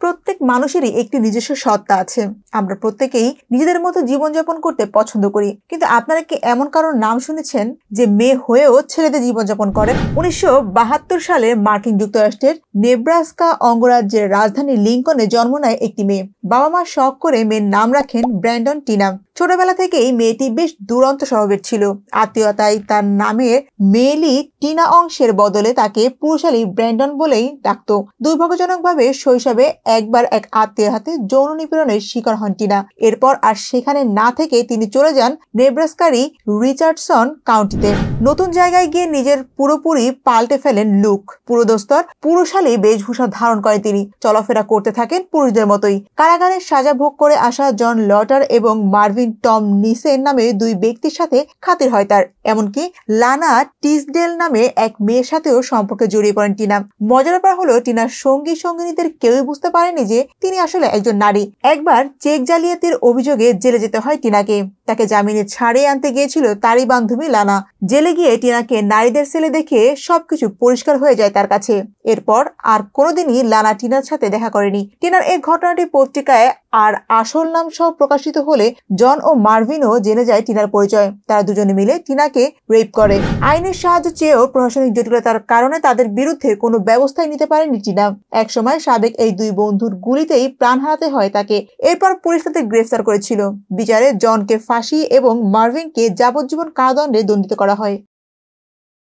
প্রত্যেক মানুষেরই একটি নিজস্ব সত্তা আছে। আমরা প্রত্যেকেই নিজেদের মতো জীবনযাপন করতে পছন্দ করি। কিন্তু আপনারা কি এমন কারোর নাম শুনেছেন যে মেয়ে হয়েও ছেলেদের জীবনযাপন করেন উনিশশো বাহাত্তর সালে মার্কিন যুক্তরাষ্ট্রের নেব্রাস্কা অঙ্গরাজ্যের রাজধানী লিঙ্কনে জন্ম নেয় একটি মেয়ে। বাবা মা শখ করে মেয়ের নাম রাখেন ব্র্যান্ডন টিনা ছোটবেলা থেকেই মেয়েটি বেশ দুরন্ত স্বভাবের ছিল। আত্মীয়তায় তার নামের মেয়েলি টিনা অংশের বদলে তাকে পুরুষালী ব্র্যান্ডন বলেই ডাকত। দুর্ভাগ্যজনকভাবে শৈশবে একবার এক আত্মীয়ের হাতে যৌন নিপীড়নের শিকার হন টিনা। এরপর আর সেখানে না থেকে তিনি চলে যান নেব্রাস্কারি রিচার্ডসন কাউন্টিতে। নতুন জায়গায় গিয়ে নিজের পুরোপুরি পাল্টে ফেলেন লুক। পুরোদস্তর পুরুষালী বেশভূষা ধারণ করে তিনি। চলাফেরা করতে থাকেন পুরুষদের মতোই। কারাগারের সাজা ভোগ করে আসা জন লটার এবং মার্ভিন টম নিসেন নামে দুই ব্যক্তির সাথে খাতির হয় তার। এমনকি লানা টিসডেল নামে এক মেয়ের সাথেও সম্পর্কে জড়িয়ে পড়েন টিনা। মজার ব্যাপার হলো, টিনার সঙ্গী সঙ্গিনীদের কেউই বুঝতে পারেনি যে তিনি আসলে একজন নারী। একবার চেক জালিয়াতির অভিযোগে জেলে যেতে হয় টিনাকে। তাকে জামিনে ছাড়িয়ে আনতে গিয়েছিল তারই বান্ধবী লানা। জেলে গিয়ে টিনাকে নারীদের সেলে দেখে সবকিছু পরিষ্কার হয়ে যায় তার কাছে। এরপর আর কোনোদিনই লানা টিনার সাথে দেখা করেনি। টিনার এই ঘটনাটি পত্রিকায় আর আসল নাম সহ প্রকাশিত হলে জন ও মার্ভিনও জেনে যায় টিনার পরিচয়। তারা দুজনে মিলে টিনাকে রেপ করে। আইনের সাহায্য চেয়েও প্রশাসনিক জটিলতার কারণে তাদের বিরুদ্ধে কোনো ব্যবস্থাই নিতে পারেনি টিনা। একসময় সাবেক এই দুই বন্ধুর গুলিতেই প্রাণ হারাতে হয় তাকে। এরপর পুলিশ তাদের গ্রেফতার করেছিল। বিচারে জনকে ফাঁসি এবং মার্ভিনকে যাবজ্জীবন কারাদণ্ডে দণ্ডিত করা হয়।